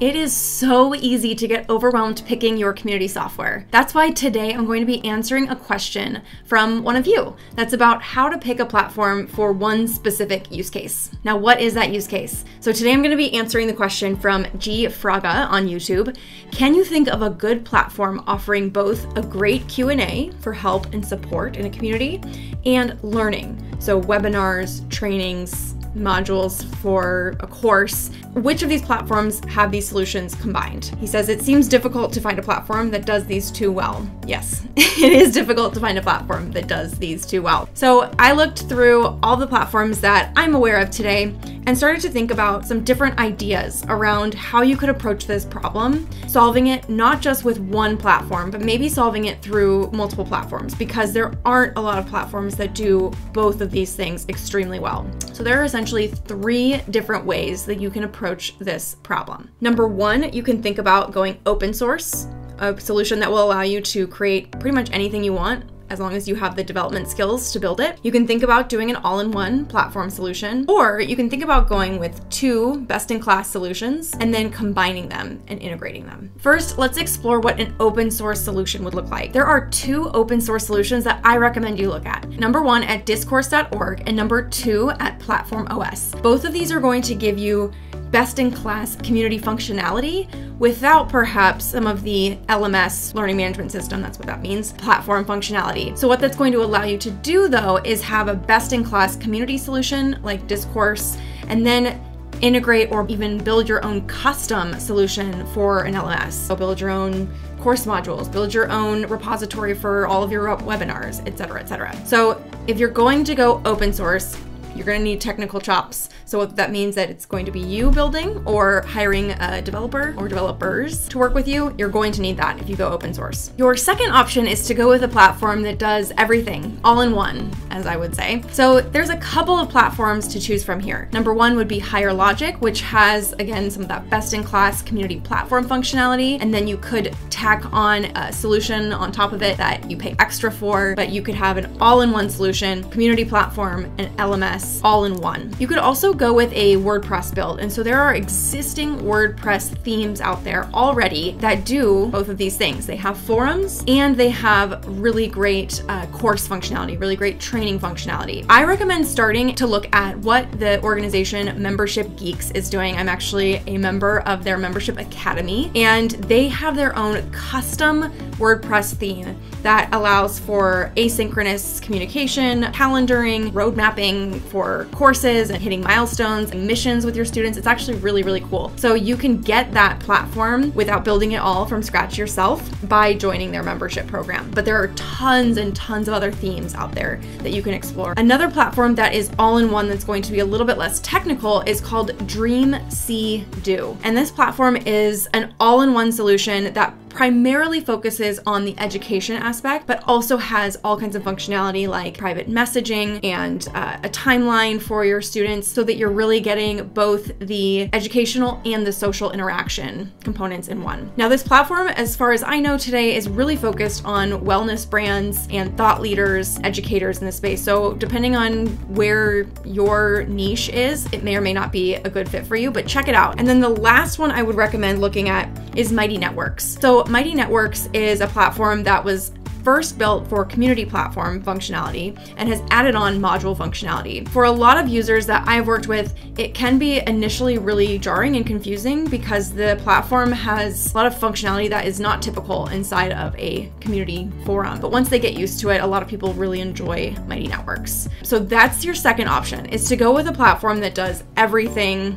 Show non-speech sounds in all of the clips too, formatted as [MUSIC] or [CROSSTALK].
It is so easy to get overwhelmed picking your community software. That's why today I'm going to be answering a question from one of you that's about how to pick a platform for one specific use case. Now, what is that use case? So today I'm going to be answering the question from G Fraga on YouTube. Can you think of a good platform offering both a great Q&A for help and support in a community and learning? So webinars, trainings, modules for a course. Which of these platforms have these solutions combined? He says it seems difficult to find a platform that does these two well. Yes, [LAUGHS] it is difficult to find a platform that does these two well. So I looked through all the platforms that I'm aware of today and started to think about some different ideas around how you could approach this problem, solving it not just with one platform, but maybe solving it through multiple platforms because there aren't a lot of platforms that do both of these things extremely well. So there are essentially three different ways that you can approach this problem. Number one, you can think about going open source, a solution that will allow you to create pretty much anything you want as long as you have the development skills to build it. You can think about doing an all in one platform solution, or you can think about going with two best in class solutions and then combining them and integrating them. First, let's explore what an open source solution would look like. There are two open source solutions that I recommend you look at. Number one at discourse.org and number two at Platform OS. Both of these are going to give you best in class community functionality without perhaps some of the LMS learning management system, that's what that means, platform functionality. So, what that's going to allow you to do though is have a best in class community solution like Discourse and then integrate or even build your own custom solution for an LMS. So, build your own course modules, build your own repository for all of your webinars, etc., etc. So, if you're going to go open source, you're going to need technical chops. So that means that it's going to be you building or hiring a developer or developers to work with you. You're going to need that if you go open source. Your second option is to go with a platform that does everything all in one, as I would say. So there's a couple of platforms to choose from here. Number one would be Higher Logic, which has, again, some of that best in class community platform functionality. And then you could tack on a solution on top of it that you pay extra for, but you could have an all in one solution, community platform, and LMS all in one. You could also go with a WordPress build. And so there are existing WordPress themes out there already that do both of these things. They have forums and they have really great uh, course functionality, really great training functionality. I recommend starting to look at what the organization Membership Geeks is doing. I'm actually a member of their membership academy and they have their own custom WordPress theme that allows for asynchronous communication, calendaring, road mapping for courses and hitting milestones and missions with your students. It's actually really, really cool. So you can get that platform without building it all from scratch yourself by joining their membership program. But there are tons and tons of other themes out there that you can explore. Another platform that is all in one that's going to be a little bit less technical is called Dream See Do. And this platform is an all in one solution that primarily focuses on the education aspect, but also has all kinds of functionality like private messaging and uh, a timeline for your students so that you're really getting both the educational and the social interaction components in one. Now, this platform, as far as I know today, is really focused on wellness brands and thought leaders, educators in the space. So, depending on where your niche is, it may or may not be a good fit for you, but check it out. And then the last one I would recommend looking at is Mighty Networks. So, Mighty Networks is a platform that was first built for community platform functionality and has added on module functionality. For a lot of users that I've worked with, it can be initially really jarring and confusing because the platform has a lot of functionality that is not typical inside of a community forum. But once they get used to it, a lot of people really enjoy Mighty Networks. So that's your second option is to go with a platform that does everything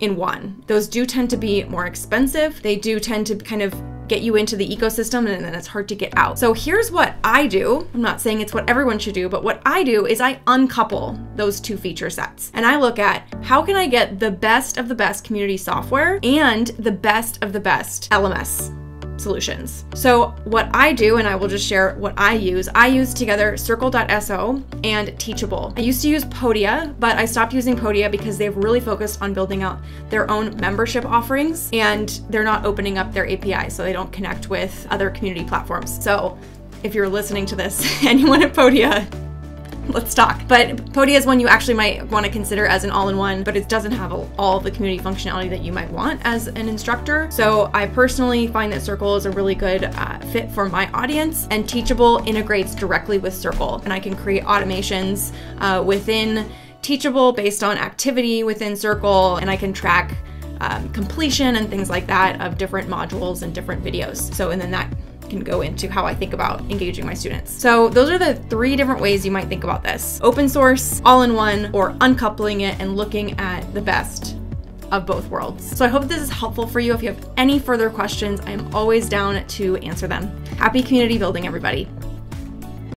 in one. Those do tend to be more expensive. They do tend to kind of get you into the ecosystem and then it's hard to get out. So here's what I do. I'm not saying it's what everyone should do, but what I do is I uncouple those two feature sets and I look at how can I get the best of the best community software and the best of the best LMS solutions. So what I do, and I will just share what I use, I use together circle.so and Teachable. I used to use Podia, but I stopped using Podia because they've really focused on building out their own membership offerings and they're not opening up their API so they don't connect with other community platforms. So if you're listening to this, and [LAUGHS] anyone at Podia, [LAUGHS] let's talk. But Podia is one you actually might want to consider as an all-in-one, but it doesn't have all the community functionality that you might want as an instructor. So I personally find that Circle is a really good uh, fit for my audience, and Teachable integrates directly with Circle, and I can create automations uh, within Teachable based on activity within Circle, and I can track um, completion and things like that of different modules and different videos. So, and then that can go into how I think about engaging my students. So those are the three different ways you might think about this. Open source, all in one, or uncoupling it and looking at the best of both worlds. So I hope this is helpful for you. If you have any further questions, I am always down to answer them. Happy community building, everybody.